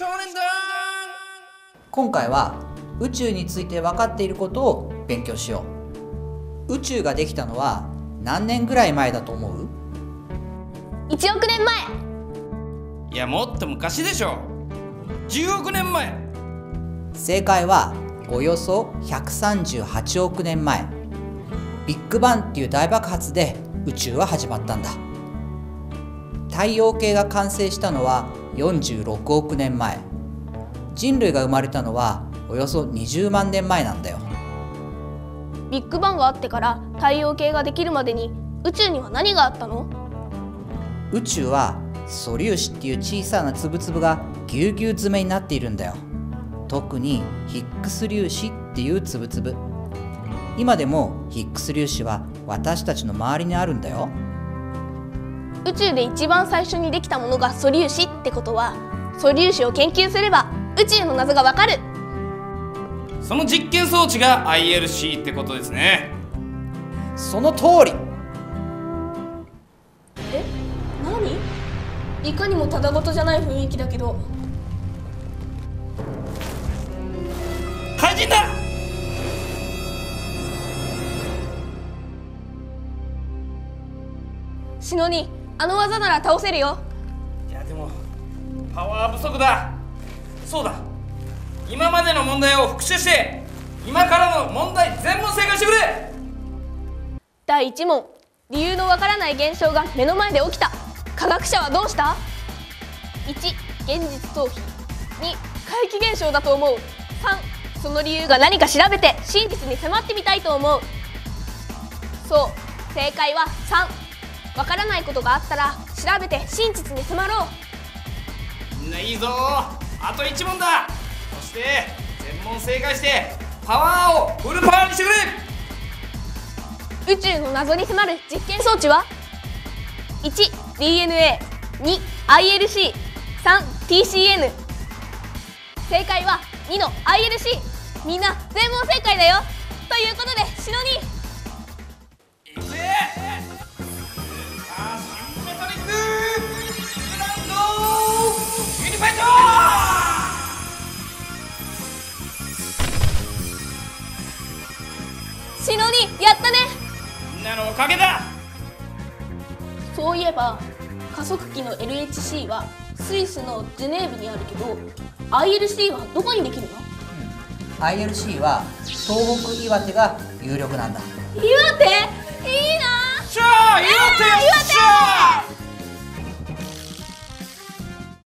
少年団今回は宇宙について分かっていることを勉強しよう。宇宙ができたのは何年ぐらい前だと思う？1億年前。いやもっと昔でしょ。10億年前。正解はおよそ138億年前。ビッグバンっていう大爆発で宇宙は始まったんだ太陽系が完成したのは46億年前。人類が生まれたのはおよそ20万年前なんだよ。ビッグバンがあってから太陽系ができるまでに宇宙には何があったの？宇宙は素粒子っていう小さな粒々がぎゅうぎゅう詰めになっているんだよ。特にヒックス粒子っていう粒々。今でもヒックス粒子は私たちの周りにあるんだよ宇宙で一番最初にできたものが素粒子ってことは素粒子を研究すれば宇宙の謎がわかる。その実験装置が ILC ってことですね。その通り。え？何？いかにもただごとじゃない雰囲気だけど。怪人だ！シノにあの技なら倒せるよ。いやでもパワー不足だ。そうだ。今までの問題を復習して今からの問題全問正解してくれ。第1問。理由のわからない現象が目の前で起きた。科学者はどうした？1現実逃避。2怪奇現象だと思う。3その理由が何か調べて真実に迫ってみたいと思う。そう正解は3わからないことがあったら調べて真実に迫ろう。みんないいぞ。あと1問だ。そして全問正解してパワーをフルパワーにしてくれ。宇宙の謎に迫る実験装置は？1DNA2ILC3TCN 正解は2の ILC みんな全問正解だよ。ということでシノにいシノにやったね。みんなのおかげだ。そういえば加速器の LHC はスイスのジュネーブにあるけど ILC はどこにできるの？ILC は東北岩手が有力なんだ。岩手？いい